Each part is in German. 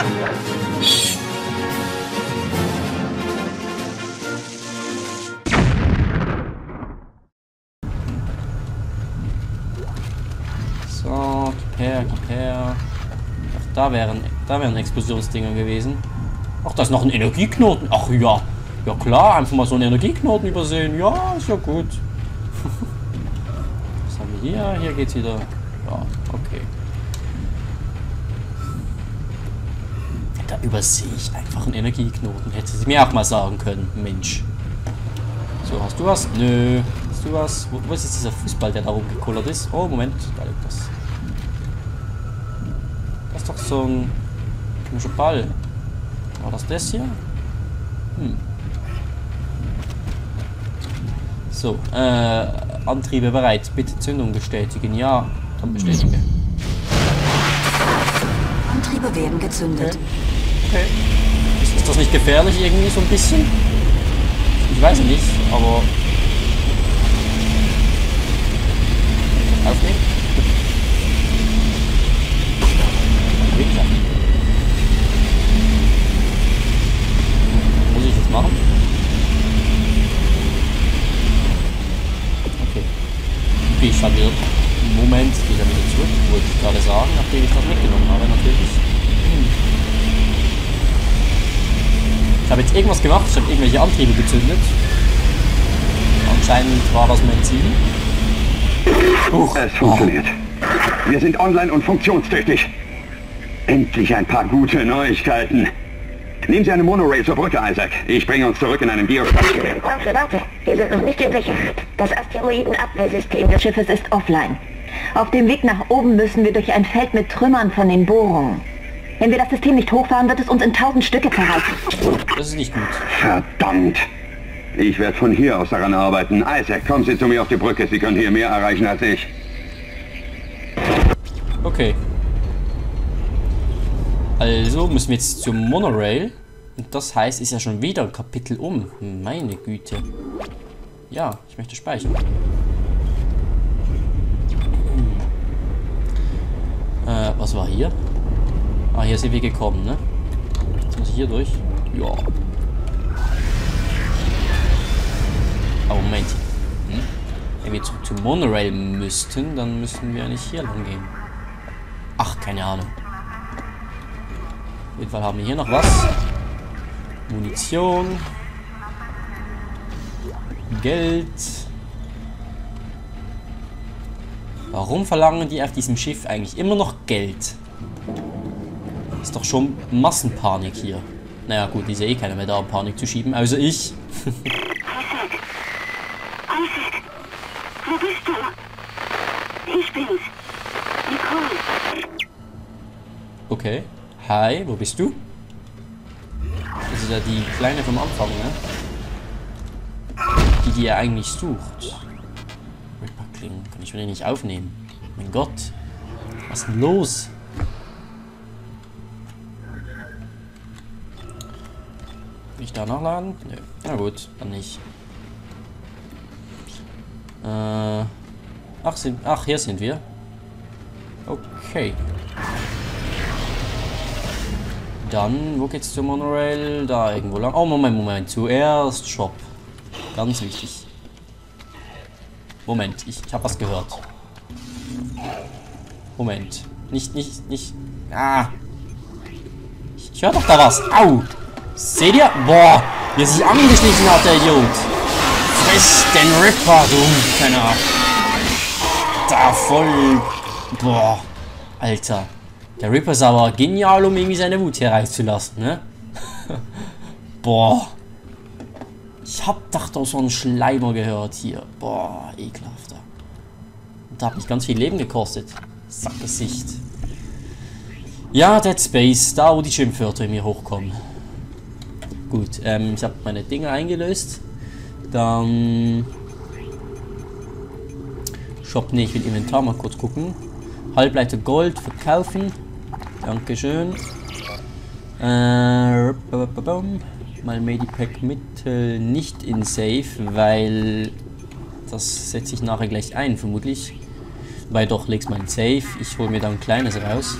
So, gib her, gib her. Ach, da wären, da wären Explosionsdinger gewesen. Ach, da ist noch ein Energieknoten. Ach ja. Ja klar, einfach mal so einen Energieknoten übersehen. Ja, ist ja gut. Was haben wir hier? Hier geht's wieder. Ja, okay. Da übersehe ich einfach einen Energieknoten. Hätte sie mir auch mal sagen können. Mensch. So, hast du was? Nö. Hast du was? Wo, wo ist jetzt dieser Fußball, der da rumgekullert ist? Oh, Moment. Da liegt das. Das ist doch so ein komischer Ball. War das das hier? Hm. So, äh, Antriebe bereit. Bitte Zündung bestätigen. Ja, dann bestätige. Antriebe werden gezündet. Okay. Ist, ist das nicht gefährlich irgendwie so ein bisschen? Ich weiß nicht, aber... irgendwas gemacht, ich habe irgendwelche Antriebe gezündet. Anscheinend war das mein Ziel. Huch. Es funktioniert. Wir sind online und funktionstüchtig. Endlich ein paar gute Neuigkeiten. Nehmen Sie eine Monorail zur Brücke, Isaac. Ich bringe uns zurück in einem Biospace-Gerät. Warte, warte. Wir sind noch nicht in Sicherheit. Das Asteroidenabwehrsystem des Schiffes ist offline. Auf dem Weg nach oben müssen wir durch ein Feld mit Trümmern von den Bohrungen. Wenn wir das System nicht hochfahren, wird es uns in tausend Stücke zerreißen. Das ist nicht gut. Verdammt. Ich werde von hier aus daran arbeiten. Isaac, kommen Sie zu mir auf die Brücke. Sie können hier mehr erreichen als ich. Okay. Also müssen wir jetzt zum Monorail. Und das heißt, ist ja schon wieder ein Kapitel um. Meine Güte. Ja, ich möchte speichern. Hm. Äh, was war hier? Ah, hier sind wir gekommen, ne? Jetzt muss ich hier durch. Ja. Oh, Moment. Hm? Wenn wir zurück zum Monorail müssten, dann müssten wir nicht hier lang gehen. Ach, keine Ahnung. Auf jeden Fall haben wir hier noch was. Munition. Geld. Warum verlangen die auf diesem Schiff eigentlich immer noch Geld? Ist doch schon Massenpanik hier. Naja gut, ist ja eh keiner mehr da, um Panik zu schieben, außer ich. Isaac! Wo bist du? Ich bin's. Nicole. Okay. Hi, wo bist du? Das ist ja die Kleine vom Anfang, ne? Die, die er eigentlich sucht. Ripperkling. Kann ich mir den nicht aufnehmen? Mein Gott. Was ist denn los? Ich da nachladen? Nö. Na gut, dann nicht. Äh. Ach, sind, ach, hier sind wir. Okay. Dann, wo geht's zum Monorail? Da irgendwo lang. Oh, Moment, Moment. Zuerst Shop. Ganz wichtig. Moment, ich, ich habe was gehört. Moment. Nicht, nicht, nicht. Ah. Ich, ich höre doch da was. Au. Seht ihr? Boah. Er sich angeschlichen hat, der Idiot. Friss den Ripper, du. Keiner. Da voll. Boah. Alter. Der Ripper ist aber genial, um irgendwie seine Wut hier rauszulassen, ne? Boah. Ich hab doch so einen Schleimer gehört hier. Boah, ekelhafter. Da hat mich ganz viel Leben gekostet. Sackgesicht. Ja, Dead Space, da wo die Schimpfwörter in mir hochkommen. Gut, ähm, ich habe meine Dinge eingelöst. Dann... Shop, ne, ich will Inventar mal kurz gucken. Halbleiter Gold verkaufen. Dankeschön. Äh, mal Medipack Mittel nicht in Safe, weil das setze ich nachher gleich ein, vermutlich. Weil doch, leg's mal in Safe. Ich hole mir da ein kleines raus.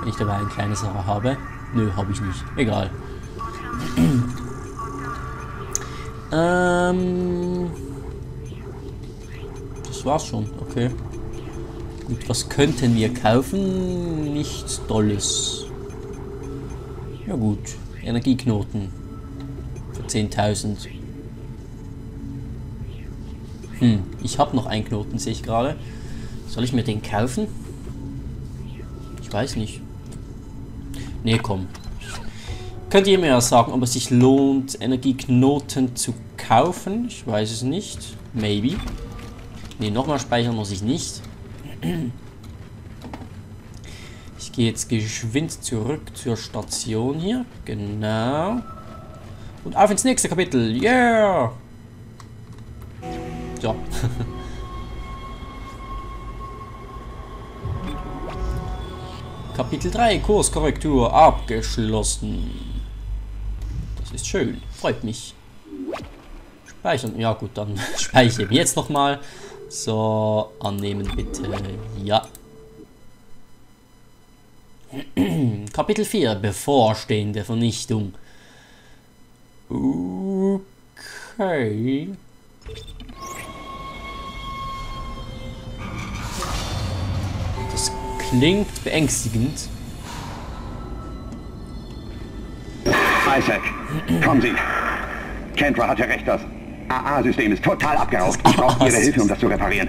Wenn ich dabei ein kleines habe. Nö, habe ich nicht. Egal. Ähm, das war's schon. Okay. Gut, was könnten wir kaufen? Nichts Tolles. Ja gut. Energieknoten. Für 10.000. Hm, ich habe noch einen Knoten, sehe ich gerade. Soll ich mir den kaufen? Ich weiß nicht. Nee, komm. Könnt ihr mir ja sagen, ob es sich lohnt, Energieknoten zu kaufen? Ich weiß es nicht. Maybe. Nee, nochmal speichern muss ich nicht. Ich gehe jetzt geschwind zurück zur Station hier. Genau. Und auf ins nächste Kapitel. Yeah! So. Kapitel 3, Kurskorrektur abgeschlossen. Das ist schön, freut mich. Speichern, ja gut, dann speichere wir jetzt nochmal. So, annehmen bitte, ja. Kapitel 4, bevorstehende Vernichtung. Okay. klingt beängstigend. Isaac, kommen Sie. Kendra hatte recht, das AA-System ist total abgeraucht. Ich brauche Ihre Hilfe, um das zu reparieren.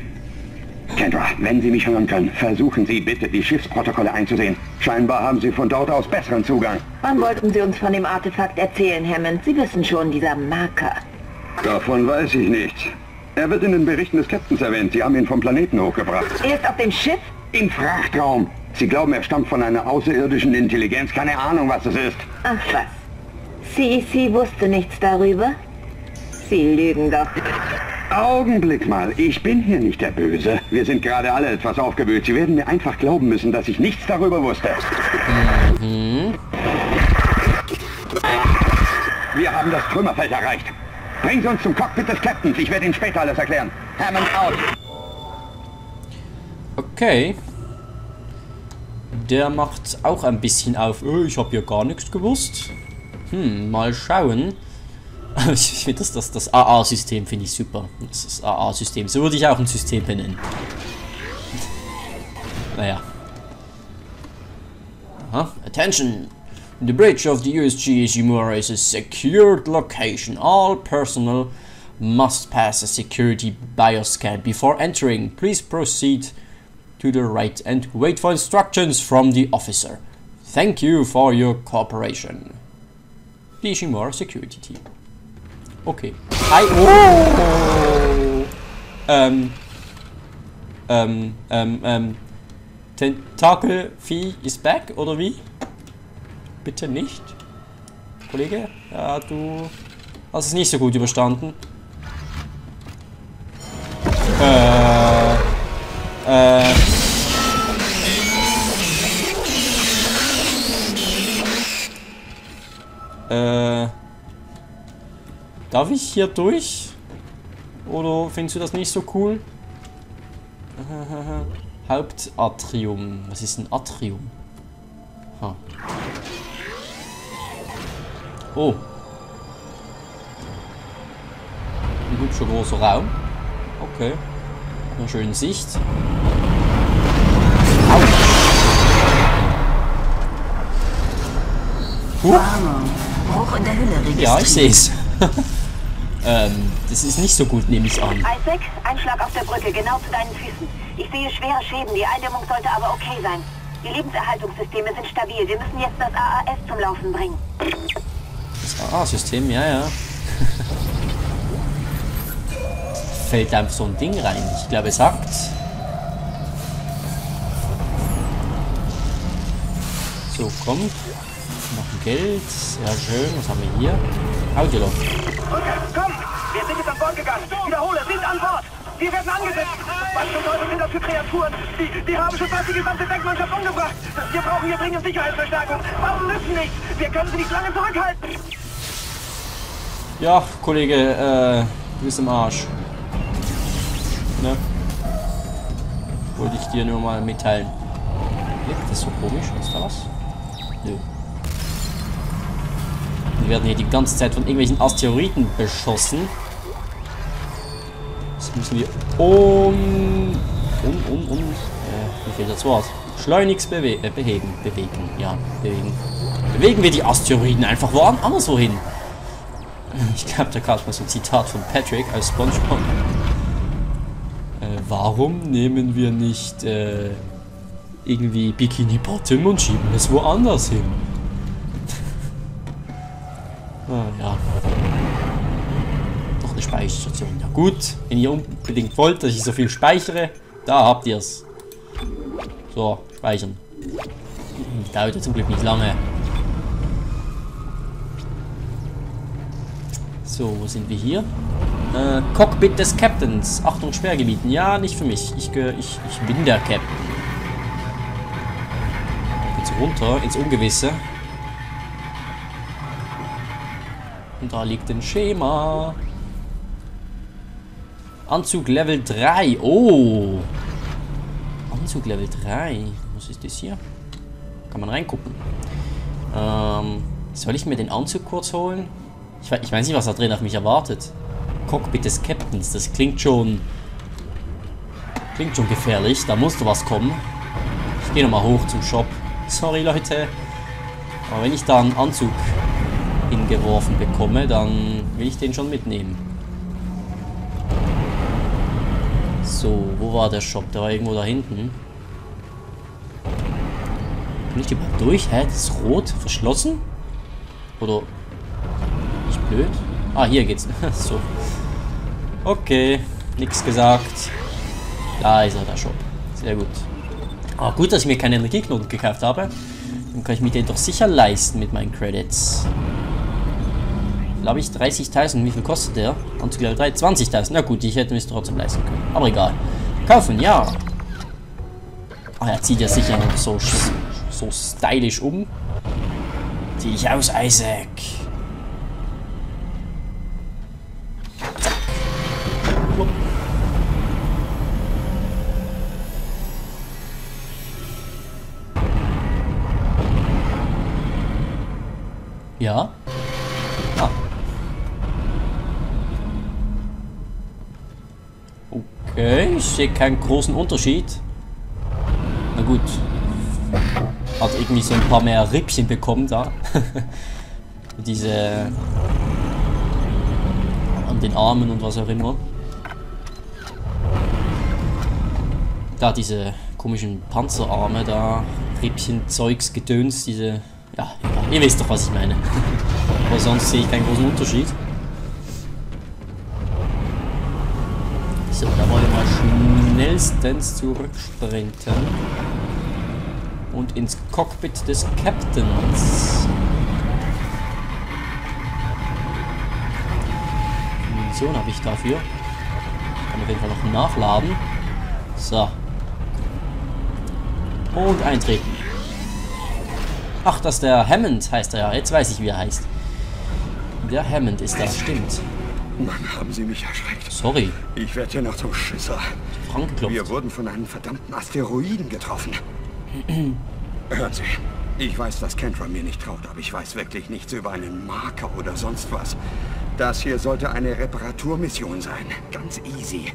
Kendra, wenn Sie mich hören können, versuchen Sie bitte, die Schiffsprotokolle einzusehen. Scheinbar haben Sie von dort aus besseren Zugang. Wann wollten Sie uns von dem Artefakt erzählen, Hammond? Sie wissen schon, dieser Marker. Davon weiß ich nichts. Er wird in den Berichten des Captains erwähnt. Sie haben ihn vom Planeten hochgebracht. Er ist auf dem Schiff? Im Frachtraum. Sie glauben, er stammt von einer außerirdischen Intelligenz. Keine Ahnung, was es ist. Ach was. CEC wusste nichts darüber? Sie lügen doch. Augenblick mal, ich bin hier nicht der Böse. Wir sind gerade alle etwas aufgewühlt. Sie werden mir einfach glauben müssen, dass ich nichts darüber wusste. Mhm. Wir haben das Trümmerfeld erreicht. Bringen Sie uns zum Cockpit des Captains. Ich werde Ihnen später alles erklären. Hammond out. Okay. Der macht auch ein bisschen auf. Oh, ich habe hier gar nichts gewusst. Hm, mal schauen. Ich finde das, das, das AA-System finde ich super. Das ist AA-System. So würde ich auch ein System benennen. naja. Aha. Attention! The bridge of the USG Ishimura is a secured location. All personnel must pass a security bioscan before entering. Please proceed to the right and wait for instructions from the officer. Thank you for your cooperation. The Ishimura Security Team. Okay. Hi. Oh. Ähm. Ähm, ähm, ähm. Tentakelvieh ist back, oder wie? Bitte nicht. Kollege? Ja, du hast es nicht so gut überstanden. Äh. Äh. Äh. Darf ich hier durch? Oder findest du das nicht so cool? Hauptatrium. Was ist ein Atrium? Ha. Oh. Ein hübscher großer Raum. Okay. Eine schöne Sicht. Au. Huh. Bruch in der Hülle registriert. Ja, ich sehe es. ähm, das ist nicht so gut, nehme ich an. Isaac, Einschlag auf der Brücke, genau zu deinen Füßen. Ich sehe schwere Schäden, die Eindämmung sollte aber okay sein. Die Lebenserhaltungssysteme sind stabil. Wir müssen jetzt das AAS zum Laufen bringen. Das AA-System, ja, ja. Fällt einfach so ein Ding rein. Ich glaube, es sagt. So, kommt. Noch Geld. Sehr schön. Was haben wir hier? Audiolog. Komm! Wir sind jetzt an Bord gegangen. Wiederhole, sind an Bord. Wir werden angesetzt. Was zum Teufel sind das für Kreaturen? Die, die haben schon fast die gesamte Deckmannschaft umgebracht. Wir brauchen hier dringend Sicherheitsverstärkung. Waffen nützen nichts. Wir können sie nicht lange zurückhalten. Ja, Kollege, äh, du bist im Arsch. Ne? Wollte ich dir nur mal mitteilen. Blickt das so komisch? Ist da was? Nö. Wir werden hier die ganze Zeit von irgendwelchen Asteroiden beschossen. Das müssen wir um... Um, um, um... Äh, wie fehlt das Wort? Schleunigst bewe äh, beheben. Bewegen. Ja, bewegen. Bewegen wir die Asteroiden einfach woanders wohin. Ich glaube, da gab es mal so ein Zitat von Patrick aus Spongebob. Äh, warum nehmen wir nicht äh, irgendwie Bikini Bottom und schieben es woanders hin? Ah, ja. Noch eine Speicherstation. Ja gut, wenn ihr unbedingt wollt, dass ich so viel speichere, da habt ihr es. So, speichern. Dauert ja zum Glück nicht lange. So, wo sind wir hier? Äh, Cockpit des Captains. Achtung, Sperrgebieten. Ja, nicht für mich. Ich, ich, ich bin der Captain. Geht's runter ins Ungewisse. Und da liegt ein Schema. Anzug Level 3. Oh. Anzug Level 3. Was ist das hier? Kann man reingucken. Ähm, soll ich mir den Anzug kurz holen? Ich, ich weiß nicht, was da drin auf mich erwartet. Cockpit des Captains, das klingt schon... Klingt schon gefährlich, da musste was kommen. Ich gehe nochmal hoch zum Shop. Sorry, Leute. Aber wenn ich da einen Anzug hingeworfen bekomme, dann will ich den schon mitnehmen. So, wo war der Shop? Der war irgendwo da hinten. Kann ich überhaupt durch? Hä? Das ist rot? Verschlossen? Oder blöd. Ah, hier geht's. so. Okay, nichts gesagt. Da ist er, der Shop. Sehr gut. Ah, gut, dass ich mir keine Energieknoten gekauft habe. Dann kann ich mir den doch sicher leisten mit meinen Credits. Glaube ich 30.000. Wie viel kostet der? Level 3? 20.000. Na gut, ich hätte es trotzdem leisten können. Aber egal. Kaufen, ja. Ah, er zieht ja sicher noch so, so stylisch um. Zieh ich aus, Isaac. Ich sehe keinen großen Unterschied. Na gut. Hat irgendwie so ein paar mehr Rippchen bekommen da. Diese... An den Armen und was auch immer. Da diese komischen Panzerarme da. Rippchen, Zeugs, Gedöns, diese ja, ihr wisst doch, was ich meine. Aber sonst sehe ich keinen großen Unterschied. Schnellstens zurücksprinten. Und ins Cockpit des Captains. Munition habe ich dafür. Kann auf jeden Fall noch nachladen. So. Und eintreten. Ach, das ist der Hammond heißt er ja. Jetzt weiß ich, wie er heißt. Der Hammond ist das, stimmt. Mann, haben Sie mich erschreckt. Sorry. Ich werde hier noch zum Schisser. Frank Wir wurden von einem verdammten Asteroiden getroffen. Hören Sie, ich weiß, dass Kendra mir nicht traut, aber ich weiß wirklich nichts über einen Marker oder sonst was. Das hier sollte eine Reparaturmission sein. Ganz easy.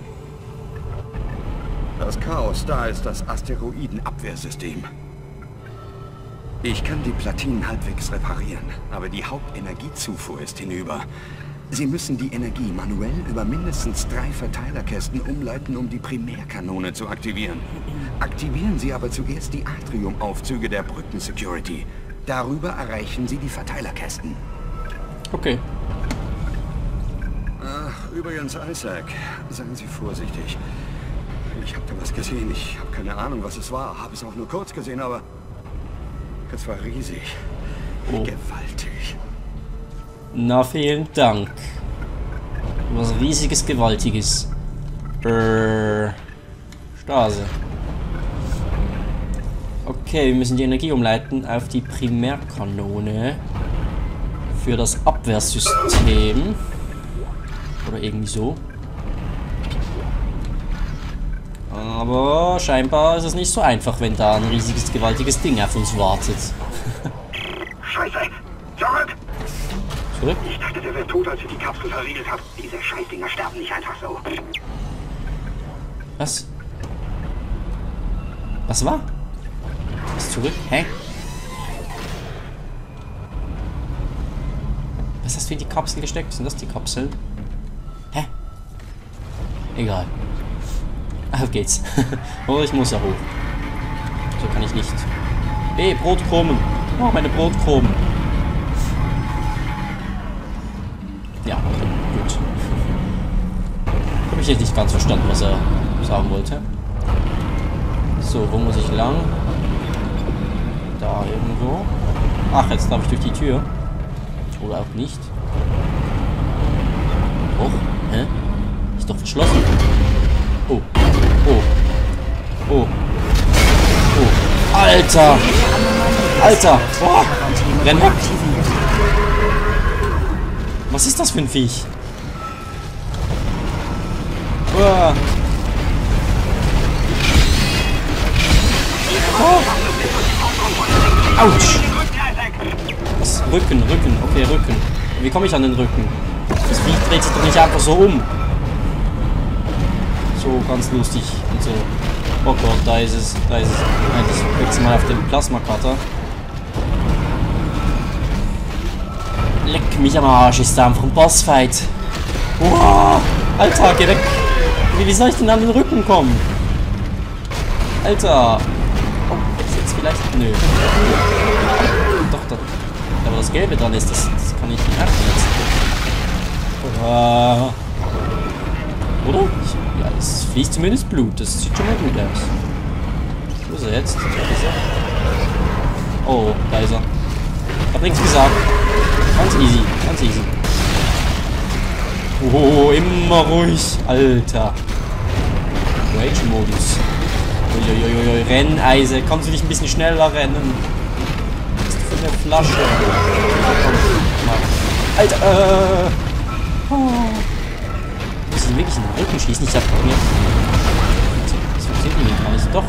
Das Chaos da ist das Asteroidenabwehrsystem. Ich kann die Platinen halbwegs reparieren, aber die Hauptenergiezufuhr ist hinüber. Sie müssen die Energie manuell über mindestens drei Verteilerkästen umleiten, um die Primärkanone zu aktivieren. Aktivieren Sie aber zuerst die Atriumaufzüge der Brücken-Security. Darüber erreichen Sie die Verteilerkästen. Okay. Ach, übrigens, Isaac, seien Sie vorsichtig. Ich habe da was gesehen. Ich habe keine Ahnung, was es war. Habe es auch nur kurz gesehen, aber es war riesig. Oh. Gewaltig. Na, vielen Dank. Was riesiges, gewaltiges. Brrr. Stase. Okay, wir müssen die Energie umleiten auf die Primärkanone. Für das Abwehrsystem. Oder irgendwie so. Aber scheinbar ist es nicht so einfach, wenn da ein riesiges, gewaltiges Ding auf uns wartet. Scheiße! Zurück! Zurück? Ich dachte, der wäre tot, als ich die Kapsel verriegelt habe. Diese Scheißdinger sterben nicht einfach so. Was? Was war? Ist zurück? Hä? Was hast du in die Kapsel gesteckt? Sind das die Kapseln? Hä? Egal. Auf geht's. oh, ich muss ja hoch. So kann ich nicht. Hey, Brotkrumen. Oh, meine Brotkrumen. Ich nicht ganz verstanden, was er sagen wollte. So, wo muss ich lang? Da irgendwo. Ach, jetzt darf ich durch die Tür. Oder auch nicht. Doch, hä? Ist doch verschlossen. Oh. Oh. Oh. Oh. Alter! Alter! Boah! Renn weg! Was ist das für ein Viech? Uah. Oh. Autsch! Rücken, Rücken, okay, Rücken. Wie komme ich an den Rücken? Das Viech dreht sich doch nicht einfach so um. So ganz lustig und so. Oh Gott, da ist es, da ist es. Nein, das wechseln mal auf den Plasma-Cutter. Leck mich am Arsch, ist da einfach ein Bossfight. Wow, Alter, geh weg. Wie, wie soll ich denn an den Rücken kommen? Alter. Oh, ist jetzt vielleicht... Nö. Doch, da wo das Gelbe dran ist, das, das kann ich nicht jetzt. Ah. Oder? Ich, ja, es fließt zumindest Blut. Das sieht schon mal gut aus. Wo ist er jetzt? Ist er. Oh, da ist er. Hab nichts gesagt. Ganz easy, ganz easy. Oh, immer ruhig. Alter. Rage-Modus. Uiuiui, Renneise. Kannst du nicht ein bisschen schneller rennen? Was ist das für eine Flasche? Alter, äh. Oh. Muss ich wirklich in den Rücken schießen? Ich hab mir. Das funktioniert nicht gar nicht. Doch.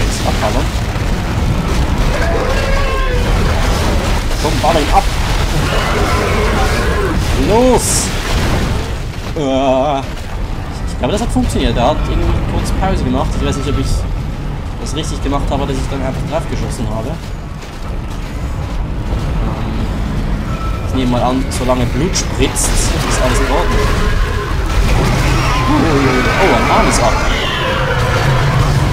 Jetzt abballern. Komm, baller ihn ab. Los! Äh. Ich glaube, das hat funktioniert. Er hat irgendwie kurz Pause gemacht. Ich weiß nicht, ob ich das richtig gemacht habe, dass ich dann einfach drauf geschossen habe. Ähm, ich nehme mal an, solange Blut spritzt, ist alles in Ordnung. Oh, ein Arm ist ab.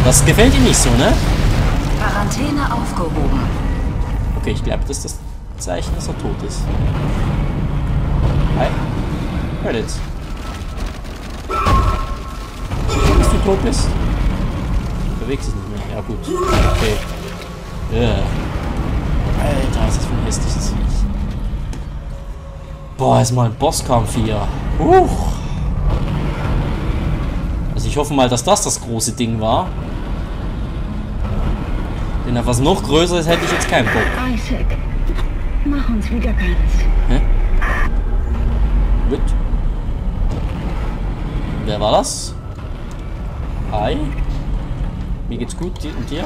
Das gefällt ihm nicht so, ne? Quarantäne aufgehoben. Okay, ich glaube, das ist das Zeichen, dass er tot ist. Hi. Credits. Dass du tot bist? Bewegt sich nicht mehr. Ja, gut. Okay. Ja. Alter, ist das für ein hässliches Viech. Boah, ist mal ein Bosskampf hier. Huch. Also ich hoffe mal, dass das das große Ding war. Denn auf was noch Größeres hätte ich jetzt keinen Bock. Isaac, mach uns wieder ganz. Gut. Wer war das? Hi. Mir geht's gut. Dir- Und dir?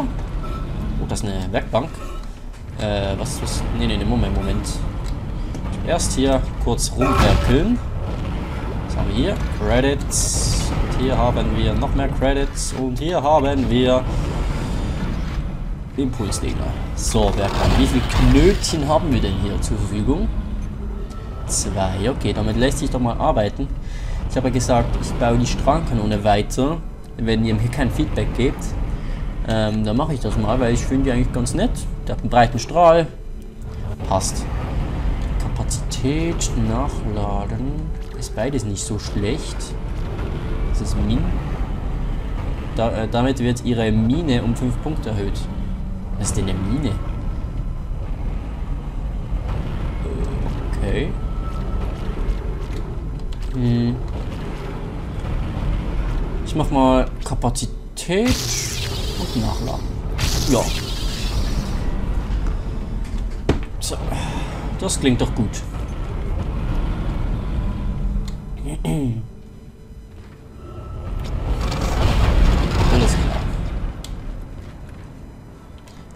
Oh, das ist eine Werkbank. Äh, was ist... Nee, nee, nee, Moment, Moment. Erst hier kurz rumwerkeln. Was haben wir hier? Credits. Und hier haben wir noch mehr Credits. Und hier haben wir... Impulsdinger. So, Werkbank. Wie viele Knötchen haben wir denn hier zur Verfügung? Zwei, okay, damit lässt sich doch mal arbeiten. Ich habe ja gesagt, ich baue die Strangkanone weiter, wenn ihr mir kein Feedback gebt. Ähm, dann mache ich das mal, weil ich finde die eigentlich ganz nett. Der hat einen breiten Strahl. Passt. Kapazität nachladen. Ist beides nicht so schlecht. Das ist Min. Da, äh, damit wird ihre Mine um 5 Punkte erhöht. Was ist denn eine Mine? Okay. Hm. Ich mach mal Kapazität und Nachladen. Ja. So. Das klingt doch gut. Alles klar.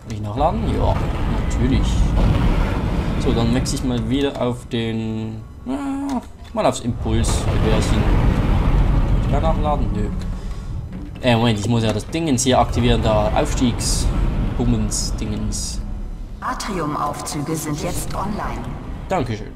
Kann ich nachladen? Ja, natürlich. So, dann wechsle ich mal wieder auf den... Ah, mal aufs Impuls. Gewehrchen. Ich kann nachladen? Nö. Äh, Moment, ich muss ja das Dingens hier aktivieren, da Aufstiegs... Bummens, Dingens. Atriumaufzüge sind jetzt online. Dankeschön.